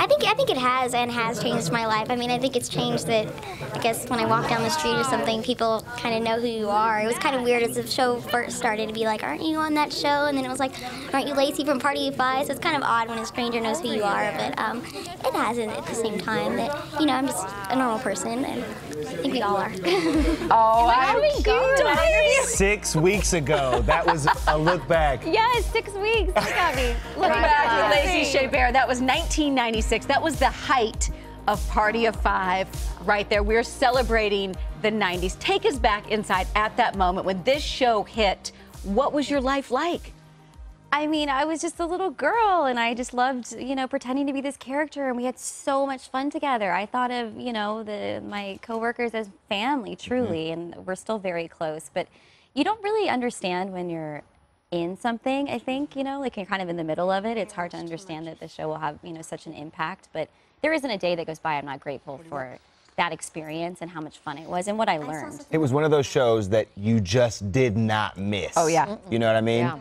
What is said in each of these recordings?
I think I think it has and has changed my life. I mean, I think it's changed that I guess when I walk down the street or something, people kind of know who you are. It was kind of weird as the show first started to be like, "Aren't you on that show?" And then it was like, "Aren't you Lacey from Party of Five? So it's kind of odd when a stranger knows who you are, but um, it hasn't at the same time that you know I'm just a normal person, and I think we all are. Oh, How I'm we go? cute. Six weeks ago, that was a look back. Yes, six weeks. Look at me. Look Look back at to Lacey Chabert. That was 1996. That was the height of Party of Five right there. We're celebrating the 90s. Take us back inside at that moment when this show hit. What was your life like? I mean, I was just a little girl and I just loved, you know, pretending to be this character and we had so much fun together. I thought of, you know, the my coworkers as family truly mm-hmm. and we're still very close, but you don't really understand when you're in something, I think, you know, like you're kind of in the middle of it. It's hard to understand that the show will have, you know, such an impact, but there isn't a day that goes by I'm not grateful for that experience and how much fun it was and what I learned. It was one of those shows that you just did not miss. Oh, yeah. You know what I mean? Yeah.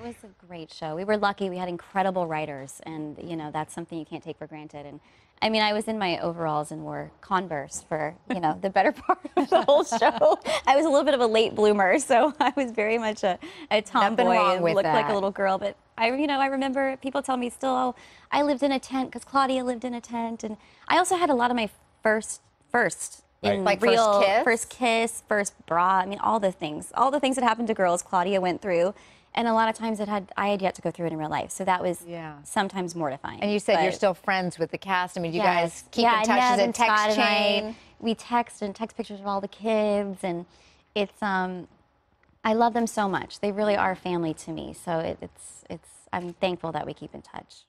It was a great show. We were lucky. We had incredible writers, and you know that's something you can't take for granted. And I mean, I was in my overalls and wore Converse for you know the better part of the whole show. I was a little bit of a late bloomer, so I was very much a, a tomboy and with looked like a little girl. But I, you know, I remember people tell me still, oh, I lived in a tent because Claudia lived in a tent, and I also had a lot of my first first. In Like first real kiss? first kiss, first bra. I mean, all the things, all the things that happened to girls, Claudia went through, and a lot of times it had I had yet to go through it in real life. So that was Yeah. sometimes mortifying. And you said you're still friends with the cast. I mean, you Yes. guys keep yeah, in touch a and Scott text and I, chain. we text and text pictures of all the kids, and it's um, I love them so much. They really are family to me. So it, it's it's I'm thankful that we keep in touch.